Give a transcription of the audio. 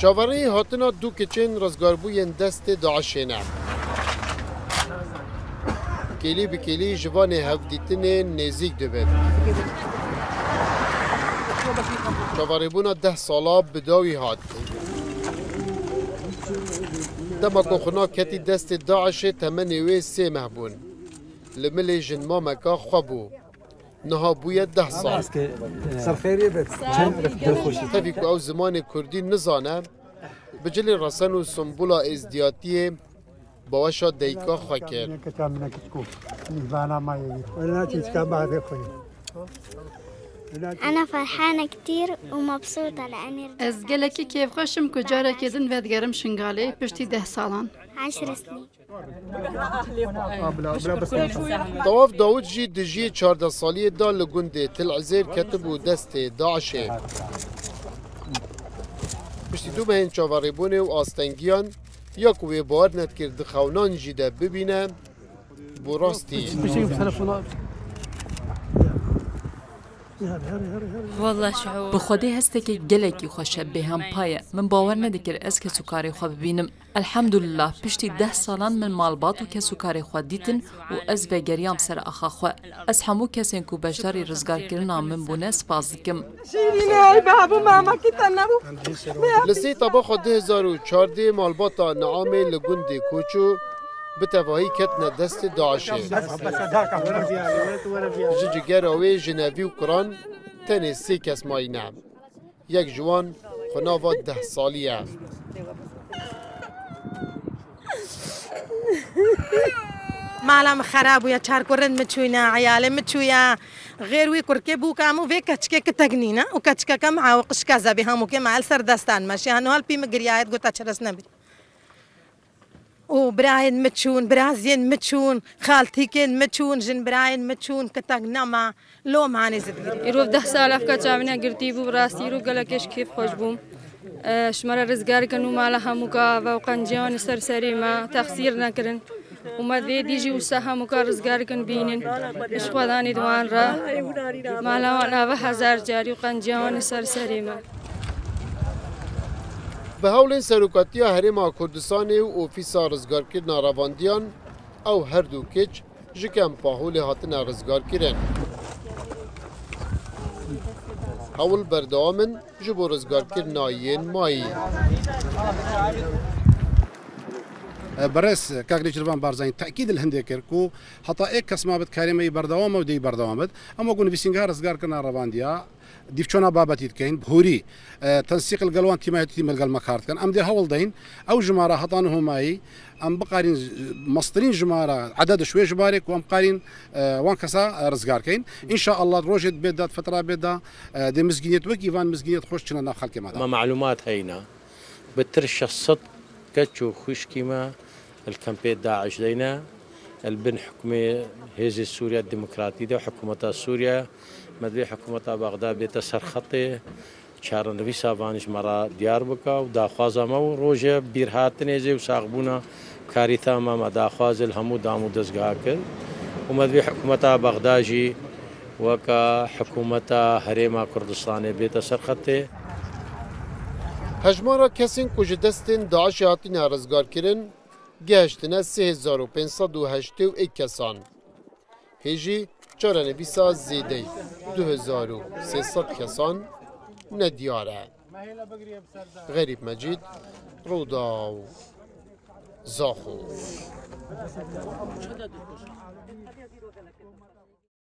چاوری هاتنا دو کچن رزگاربوین دست داعشینه. کلی به کلی جوان هفدیتن نزیک دوید چاوری بونا ده سالا بداوی هات دما کخنا کتی دست داعش تمنی وی سه مهبون. لملی جنما مکا خوابو. نهو بويه ده سال. اس كه بذار. بيت کو او زمان کردی نه بجلی بجلي رسن و سنبولا از دياتي با و شاد ديكو خاكر من كه انا فرحانه كثير ومبسوطه لان کی کیف خوشم کجاره جارا كدين ودگرم شنگاله پشتي ده سالان. 10 سنين طواف داود جي دجي 14 سالية دا لغندي تل عزير كتبو و داعش داعشي پشتی دو مهین چاوریبونه و آستنگیان یا کوی بار ند کرد خونان جیده ببینه براستی بە خودی هەستێکی گەلێکی خۆشە بێهام پایە من باوەەر نەدەکرد ئەس کە سوکاری خۆ ببینم ئەلحەمدولله پشتی ده ساڵان من ماڵبات و کە سوکاری خوا دیتن و ئەس بەگەریام سەر ئەخاخوا ئەس هەموو کەسێک و بەشداری ڕزگارکردنا من بوونە سپاس دکم لەسی تا بۆ خۆ 2014 مالباتا نەعامی لە گوندی کۆچ و tevahî ketine destê Daişê. Ji cigera wê ji nevî û Quran tenê sê kes mayîne. Yek wan xwenava deh salî ye. مالم خراب ويا چار كورن مچوينا عيالي مچويا غير وي كركي بو كامو في كچكي كتغنينا وكچكا كم عاوقش كذا بهم وكي مع السردستان ماشي هنو هل بي مقريايت قلت اتشرس نبي وبراين متشون برازين متشون خالتي كين متشون جن براين متشون كتغنا ما لو ماني زدگيري ایرو ده سال افکا چاوینه گرتی بو راستی ایرو گلکش کیف خوش بوم. شماره رزگار کنو مالا همو کا و قنجان سرسری ما تخسیر نکرن وما ذي ديجي وساها مكا رزقار كن بينن. اش خداني دوان را. مالا وأنا بهزار جاري وقنجان سرسری ما. به حول سروکاتی هریما کردستان و اوفیسا رزگار کردن رواندیان او هر دو کچ جکم پاهول هاتن رزگار کرن حول بردامن جبو رزگار کردن آیین مایی. برس كاك جربان بارزين تأكيد الهندي كيركو حتى إيك كسما بت كلمه بردوام ودي بردوام أما قلنا في سنغار سغار كنا روانديا ديفچونا بابتي كاين بهوري آه، تنسيق القلوان تيما تيما القل مكارت كان ام دي هول دين أو جمارة هطانه ماي أم بقارين مصدرين جمارة عدد شوي جمارك وأم قارين آه، وان كسا رزقار كاين إن شاء الله روجت بيدات فتره بيدا آه، دي مسكينيت وكي فان مسكينيت خوش كنا ناف خلق ما ما معلومات هينا. بترش الصدق كتشو خشكيما الكامبي داعش دينا البن حكمي هيزي سوريا الديمقراطية ده حكومة سوريا مدري حكومة بغداد بيت سرخطي شهر النبي سابانش مرا ديار بكا وداخوازا مو روجه بيرهات نيزي وساقبونا كارثة ما ما داخواز الهمو دامو دزقاكل ومدري حكومة بغداجي وكا حكومة هريما كردستان بيت سرخطي Hejmara kesên ku ji destên Daişê hatine rizgarkirin گەشتنە 3580 کەسان هێژی چارەنەویسا زێدەی 2300 کەسان نەدیارە غەریب دو هزار و زاخۆ.